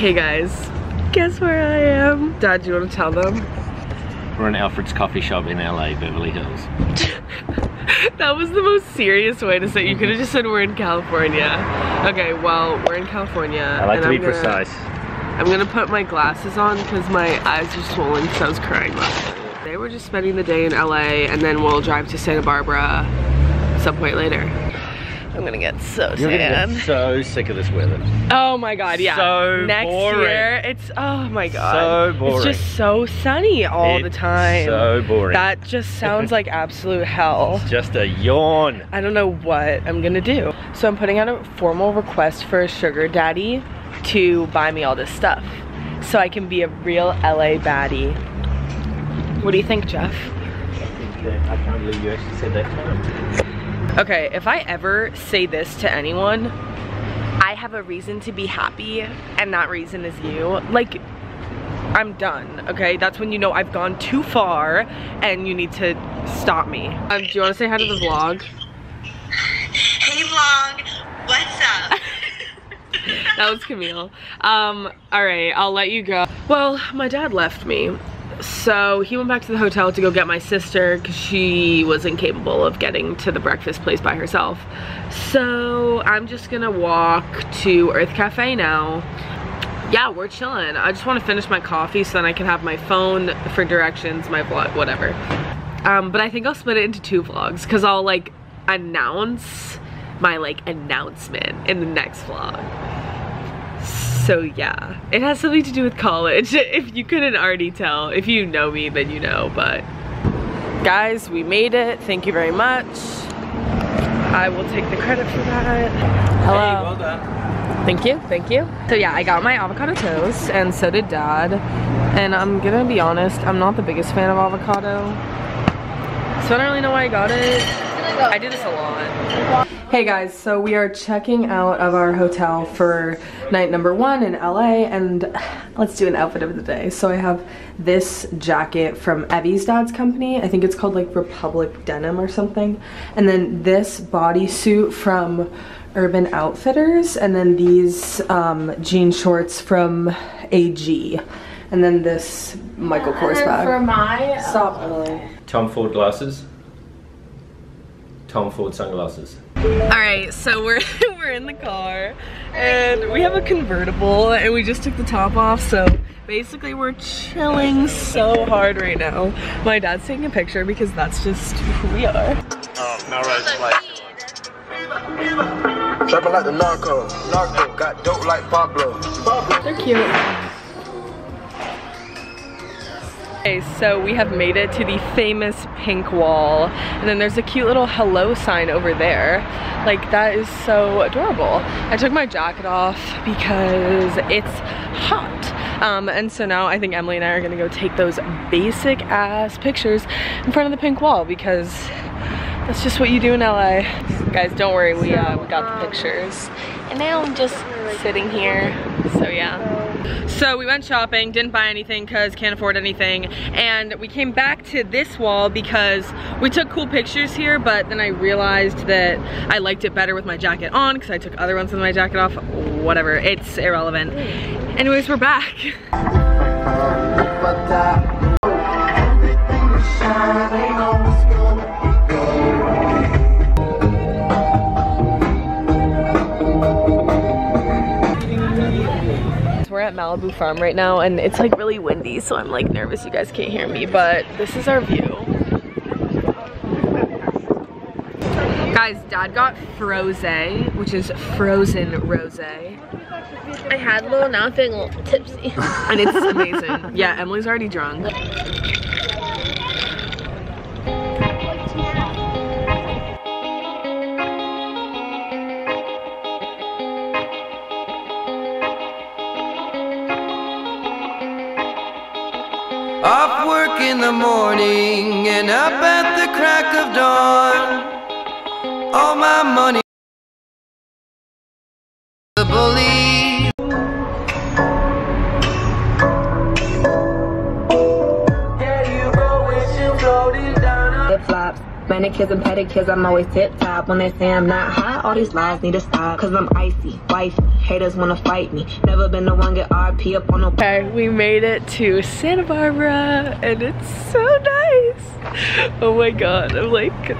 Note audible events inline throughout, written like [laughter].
Hey guys, guess where I am? Dad, do you want to tell them? We're in Alfred's coffee shop in LA, Beverly Hills. [laughs] that was the most serious way to say it. You could have just said we're in California. Okay, well, we're in California. I like to and be I'm gonna- precise. I'm gonna put my glasses on because my eyes are swollen because I was crying last night. Today we're just spending the day in LA and then we'll drive to Santa Barbara some point later. I'm gonna get so You're gonna get so sick of this weather. Oh my god, yeah. So Next boring. year, it's oh my god. So boring. It's just so sunny all the time. So boring. That just sounds like absolute hell. Just a yawn. I don't know what I'm gonna do. So I'm putting out a formal request for a sugar daddy to buy me all this stuff so I can be a real LA baddie. What do you think, Jeff? I can't believe you actually said that term. Okay, if I ever say this to anyone, I have a reason to be happy and that reason is you. Like, I'm done, okay? That's when you know I've gone too far and you need to stop me. Um, do you wanna say hi to the vlog? Hey vlog, what's up? [laughs] that was Camille. Um, all right, I'll let you go. Well, my dad left me. So he went back to the hotel to go get my sister because she was incapable of getting to the breakfast place by herself. So I'm just gonna walk to Urth Caffé now. Yeah, we're chilling. I just wanna finish my coffee so then I can have my phone for directions, my vlog, whatever. Um, but I think I'll split it into two vlogs because I'll like announce my like announcement in the next vlog. So yeah, it has something to do with college. [laughs] If you couldn't already tell, if you know me, then you know, but. Guys, we made it. Thank you very much. I will take the credit for that. Hello. well done. Thank you, thank you. So yeah, I got my avocado toast and so did dad. And I'm gonna be honest, I'm not the biggest fan of avocado. So I don't really know why I got it. I do this a lot. Hey guys, so we are checking out of our hotel for night number one in LA and let's do an outfit of the day. So I have this jacket from Evie's dad's company. I think it's called like Republic Denim or something. And then this bodysuit from Urban Outfitters and then these um, jean shorts from AG. And then this Michael Kors bag. For my Stop, Emily. Tom Ford glasses. Tom Ford sunglasses. All right, so we're [laughs] we're in the car and we have a convertible and we just took the top off. So basically we're chilling so hard right now. My dad's taking a picture because that's just who we are. oh, Trapping like the narco, narco, got dope like Pablo. They're cute. Okay, so we have made it to the famous pink wall and then there's a cute little hello sign over there. Like that is so adorable. I took my jacket off because it's hot. Um, and so now I think Emily and I are gonna go take those basic ass pictures in front of the pink wall because that's just what you do in LA. Guys, don't worry, we, uh, we got the pictures. And now I'm just sitting here, so yeah. So we went shopping, didn't buy anything because can't afford anything. And we came back to this wall because we took cool pictures here, but then I realized that I liked it better with my jacket on because I took other ones with my jacket off. Whatever, it's irrelevant. Anyways, we're back. [laughs] Uh, Malibu Farm right now and it's like really windy so I'm like nervous you guys can't hear me but this is our view. Guys, dad got frosé, which is frozen rosé. I had a little, now I'm feeling a little tipsy. [laughs] And it's amazing. yeah, Emily's already drunk. Work in the morning and up at the crack of dawn. All my money. Manicures and pedicures, I'm always tip top. When they say I'm not hot, all these lies need to stop. Cause I'm icy, wifey. Haters wanna fight me. Never been the one get RP up on no. Okay, we made it to Santa Barbara and it's so nice. Oh my god, I'm like, [sighs]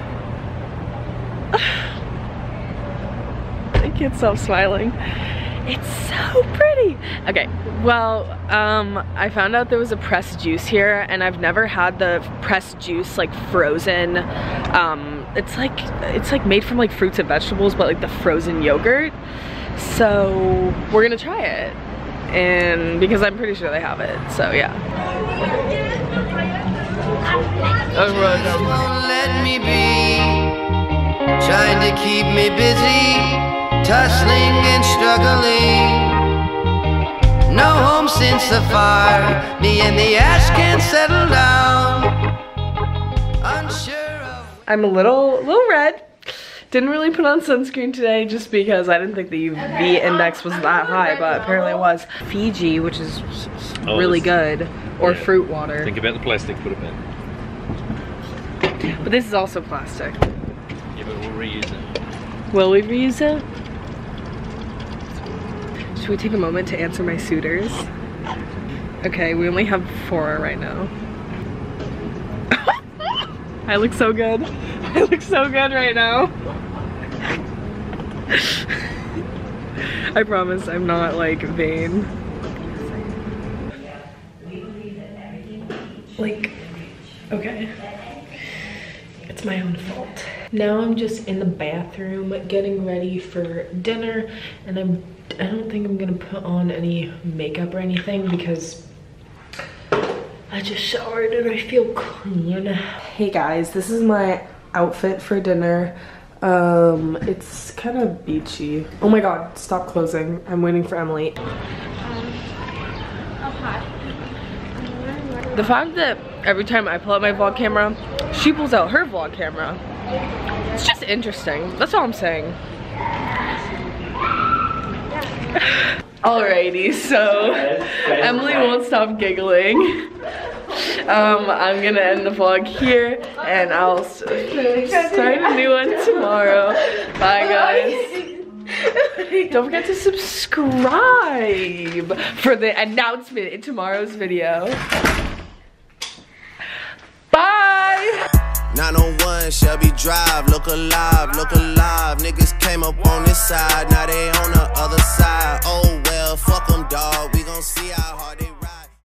I can't stop smiling. It's so pretty. Okay, well, um, I found out there was a pressed juice here and I've never had the pressed juice like frozen. Um, it's like, it's like made from like fruits and vegetables, but like the frozen yogurt. So we're gonna try it. And because I'm pretty sure they have it, so yeah. Won't let me be Trying to keep me busy Tussling and struggling No home since the fire Me and the ash can't settle down Unsure of I'm a little, little red. Didn't really put on sunscreen today just because I didn't think the UV index was that high, but apparently it was. Fiji, which is s- s- Oh, really it's- good, or yeah. fruit water. Think about the plastic, put it back. But this is also plastic. Yeah, but we'll reuse it. Will we reuse it? Should we take a moment to answer my suitors? Okay, we only have four right now. [laughs] I look so good. [laughs] I look so good right now. [laughs] I promise I'm not like vain. Like, okay. It's my own fault. Now I'm just in the bathroom getting ready for dinner and I'm I don't think I'm gonna put on any makeup or anything because I just showered and I feel clean. Hey guys, this is my outfit for dinner. Um, it's kind of beachy. Oh my god, stop closing. I'm waiting for Emily. The fact that every time I pull out my vlog camera, she pulls out her vlog camera. It's just interesting. That's all I'm saying. [sighs] Alrighty, so Emily won't stop giggling. Um, I'm gonna end the vlog here and I'll start a new one tomorrow. Bye guys. [laughs] Don't forget to subscribe for the announcement in tomorrow's video. 901 Shelby Drive, look alive, look alive. Niggas came up on this side, now they on the other side. Oh well, fuck them, dog. We gon' see how hard they